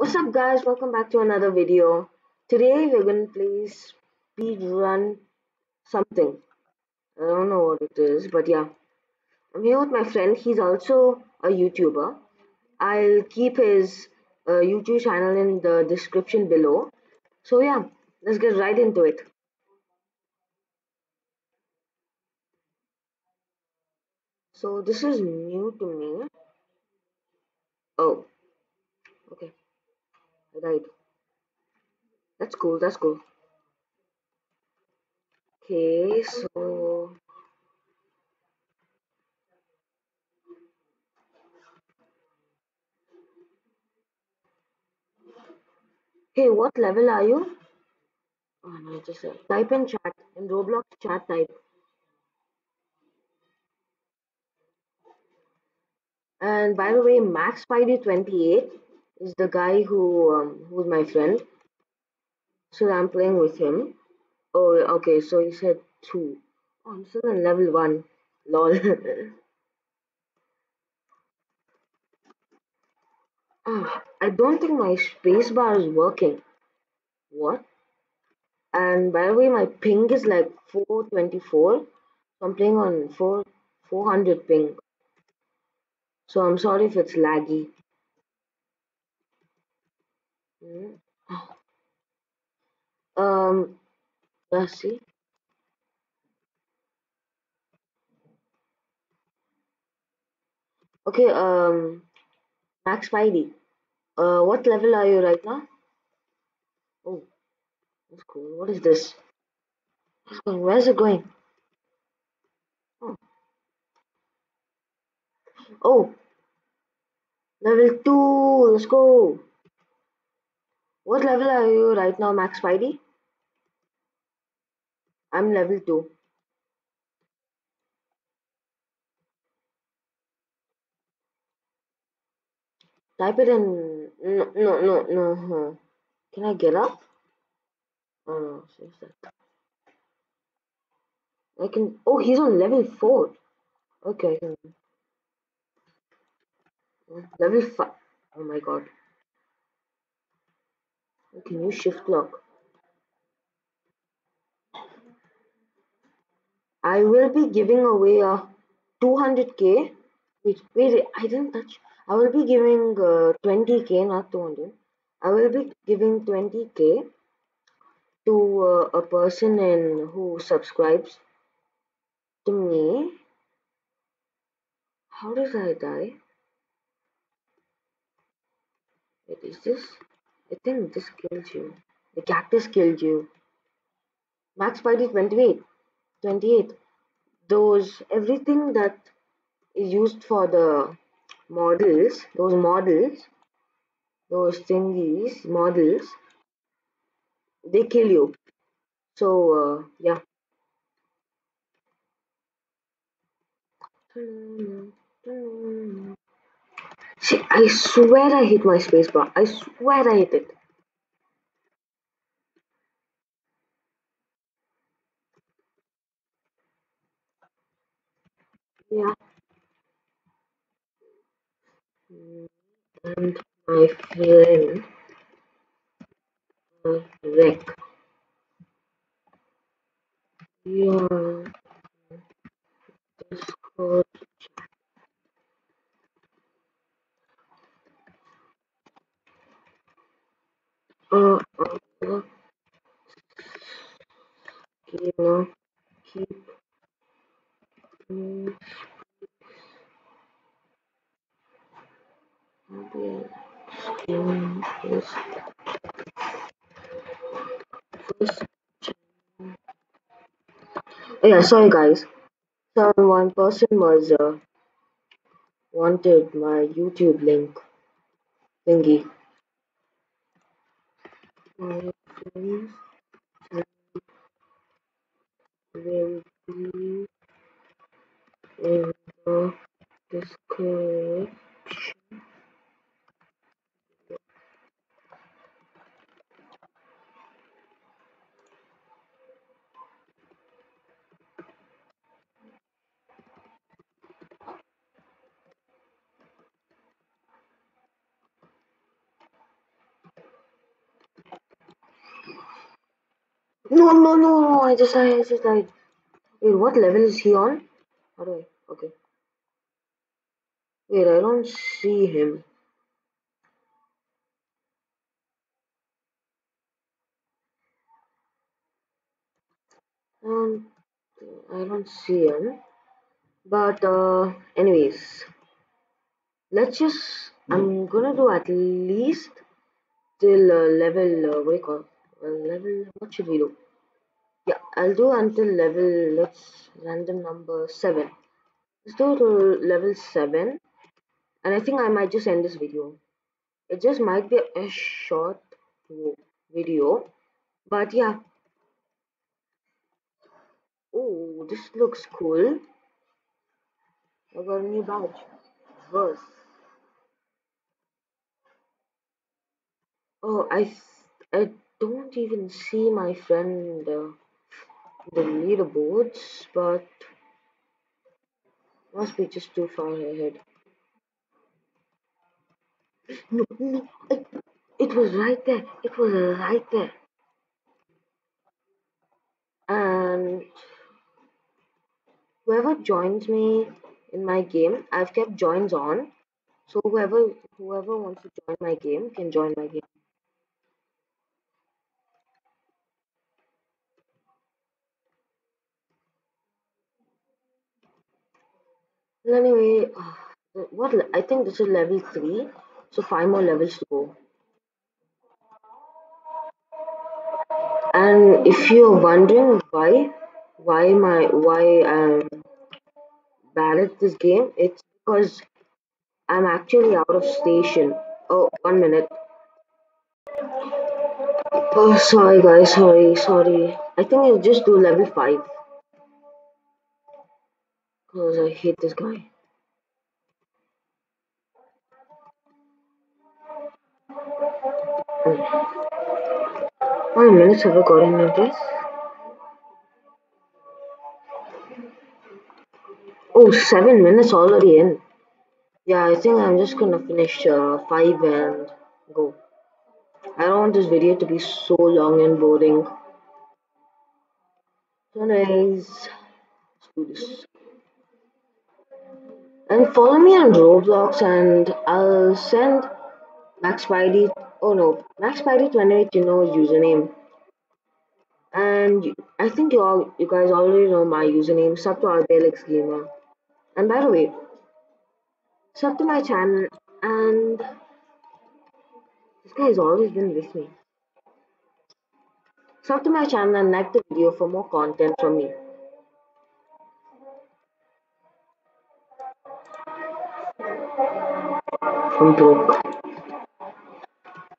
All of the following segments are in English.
What's up guys, welcome back to another video. Today we're gonna play speed run something. I don't know what it is, but yeah. I'm here with my friend, he's also a YouTuber. I'll keep his uh, YouTube channel in the description below. So yeah, let's get right into it. So this is new to me. Oh. Died. That's cool, that's cool. Okay, so Hey, what level are you? Oh no, just uh, type in chat in Roblox chat type. And by the way, Max Spidey 28 is the guy who um, who's my friend. So I'm playing with him. Oh, okay. So he said two. Oh, I'm still in level one. Lol. ah, I don't think my spacebar is working. What? And by the way, my ping is like 424. So I'm playing on 4 400 ping. So I'm sorry if it's laggy. Mm. Um, let's see. Okay, um, Max Spidey. Uh, what level are you right now? Oh, that's cool. What is this? Where's it going? Oh, oh, level two. Let's go. What level are you right now, Max Spidey? I'm level two. Type it in. No, no, no, no. Can I get up? Oh no. I can. Oh, he's on level four. Okay. Level five. Oh my god. Can you shift lock? I will be giving away a 200k. Wait, wait, I didn't touch. I will be giving uh, 20k, not 200. I will be giving 20k to uh, a person in who subscribes to me. How does I die? Wait, is this? I think this kills you. The cactus killed you. Max Spidey 28. 28. Those everything that is used for the models, those models, those thingies, models, they kill you. So uh, yeah. See, I swear I hit my spacebar. I swear I hit it. Yeah. And my friend uh, wreck. Yeah. Discord. Uh, uh, gamer keep mm, Oh, yeah, sorry guys. Some one person was uh, wanted my YouTube link thingy. My friends will be in the description. No, no, no, no, I just I just died. Wait, what level is he on? How do I? Okay. Wait, I don't see him. Um, I don't see him. But, uh, anyways, let's just. I'm gonna do at least till uh, level. Uh, what do you call? Uh, level. What should we do? Yeah, I'll do until level. Let's random number seven. Let's do to level seven, and I think I might just end this video. It just might be a short video, but yeah. Oh, this looks cool. I got a new badge. Verse. Oh, I I don't even see my friend uh, the leaderboards, but must be just too far ahead. No, no, it, it was right there. It was right there. And whoever joins me in my game, I've kept joins on. So whoever whoever wants to join my game can join my game. Well, anyway, uh, what I think this is level three, so five more levels to go. And if you're wondering why, why my why I'm bad at this game, it's because I'm actually out of station. Oh, one minute. Oh, sorry guys, sorry, sorry. I think I'll just do level five because I hate this guy. Oh. How many minutes have I got in this? Oh, seven minutes already in. Yeah, I think I'm just gonna finish uh, five and go. I don't want this video to be so long and boring. So anyways, let's do this. And follow me on Roblox and I'll send Max. Oh no, Max Spidey 28 you know username. And I think you all you guys already know my username, sub to Gamer. And by the way, sub to my channel and this guy has always been with me. Sub to my channel and like the video for more content from me. From.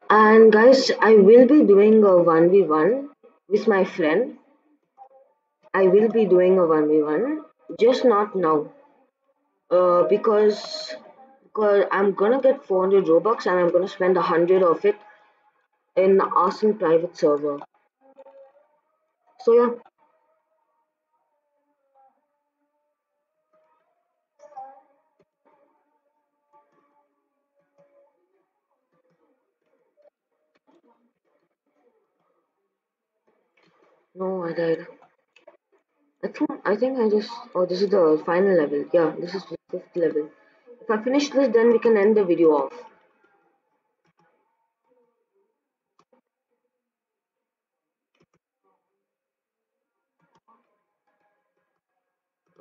And guys, I will be doing a 1v1 with my friend. I will be doing a 1v1, just not now. Uh, because because I'm gonna get 400 Robux and I'm gonna spend 100 of it in the Arsenal private server. So yeah, no, I died. I think I think I just oh this is the final level. Yeah, this is the fifth level. If I finish this, then we can end the video off.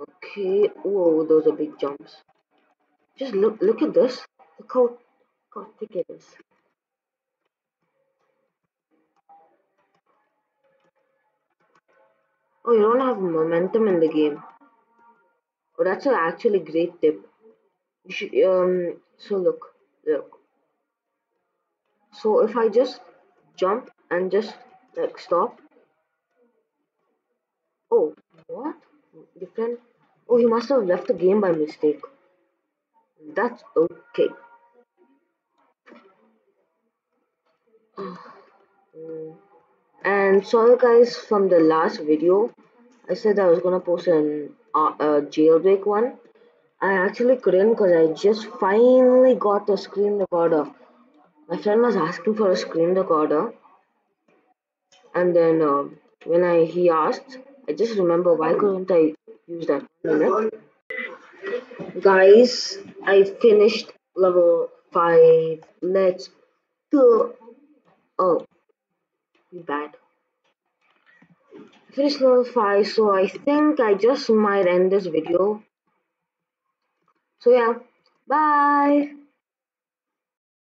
Okay. Whoa, those are big jumps. Just look look at this. Look how, how thick it is. Oh, you don't have momentum in the game. Oh, that's a actually great tip. You should um. So look, look. So if I just jump and just like stop. Oh, what? Different. Oh, he must have left the game by mistake. That's okay. Mm. And sorry guys, from the last video, I said I was gonna post an uh, a jailbreak one. I actually couldn't because I just finally got a screen recorder. My friend was asking for a screen recorder, and then um, when I he asked, I just remember why couldn't I use that minute? Guys, I finished level 5. Let's go. Oh, bad. Finished level 5, so I think I just might end this video. So yeah, bye.